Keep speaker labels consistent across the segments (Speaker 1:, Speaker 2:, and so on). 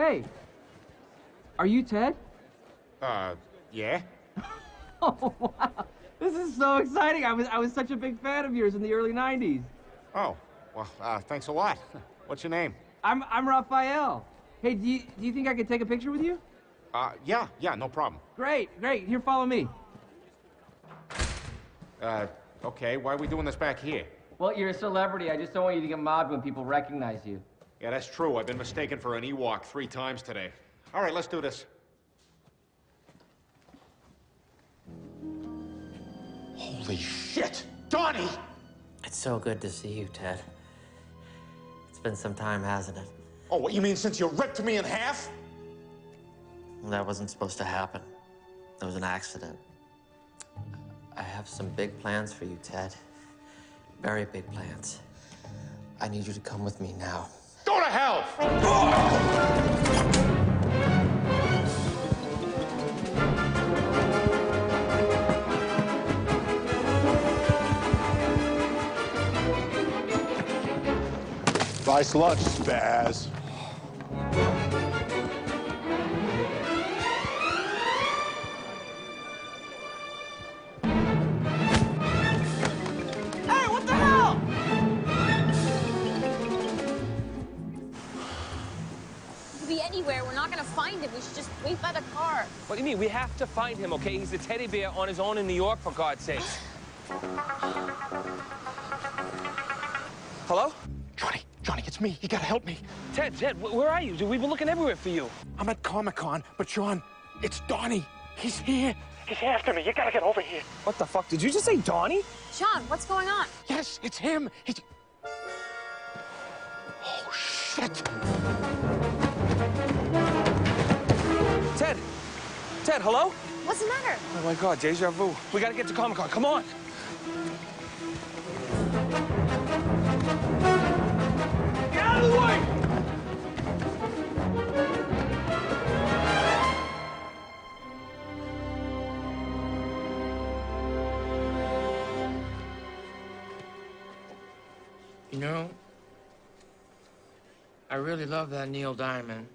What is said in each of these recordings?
Speaker 1: Hey, are you Ted?
Speaker 2: Uh, yeah?
Speaker 1: Oh, wow. This is so exciting. I was, I was such a big fan of yours in the early 90s.
Speaker 2: Oh, well, uh, thanks a lot. What's your name?
Speaker 1: I'm, I'm Raphael. Hey, do you, do you think I could take a picture with you?
Speaker 2: Uh, yeah, yeah, no problem.
Speaker 1: Great, great. Here, follow me.
Speaker 2: Uh, okay, why are we doing this back here?
Speaker 1: Well, you're a celebrity. I just don't want you to get mobbed when people recognize you.
Speaker 2: Yeah, that's true. I've been mistaken for an Ewok three times today. All right, let's do this. Holy shit! Donnie!
Speaker 3: It's so good to see you, Ted. It's been some time, hasn't it?
Speaker 2: Oh, what, you mean since you ripped me in half?
Speaker 3: That wasn't supposed to happen. It was an accident. I have some big plans for you, Ted. Very big plans. I need you to come with me now.
Speaker 2: Go to hell!
Speaker 4: Nice lunch, Spaz.
Speaker 5: Be anywhere. We're not gonna find him. We should just wait by the car.
Speaker 6: What do you mean? We have to find him, okay? He's a teddy bear on his own in New York, for God's sake. Hello?
Speaker 4: Johnny, Johnny, it's me. You gotta help me.
Speaker 6: Ted, Ted, wh- where are you? Dude, We've been looking everywhere for you.
Speaker 4: I'm at Comic Con, but John, it's Donnie. He's here. He's after me. You gotta get over here.
Speaker 6: What the fuck? Did you just say Donnie?
Speaker 5: John, what's going on?
Speaker 4: Yes, it's him. He's. Oh, shit.
Speaker 6: Ted, hello?
Speaker 5: What's the matter?
Speaker 6: Oh my God, deja vu. We gotta get to Comic Con. Come on. Get out of the way!
Speaker 7: You know, I really love that Neil Diamond.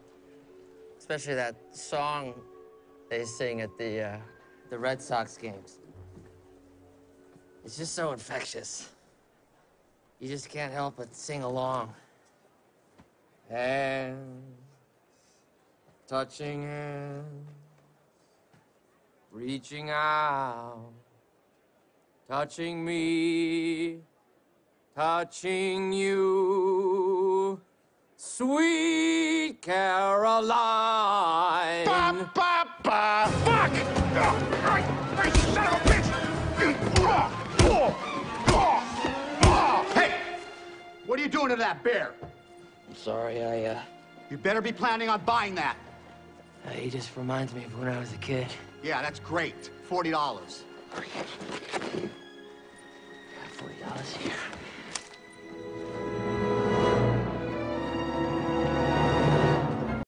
Speaker 3: Especially that song they sing at the uh, the Red Sox games. It's just so infectious. You just can't help but sing along. Hands, touching hands, reaching out, touching me, touching you, sweet Caroline
Speaker 4: back! Hey! What are you doing to that bear?
Speaker 7: I'm sorry, I, uh...
Speaker 4: You better be planning on buying that.
Speaker 7: Uh, he just reminds me of when I was a kid.
Speaker 4: Yeah, that's great. $40. $40 here.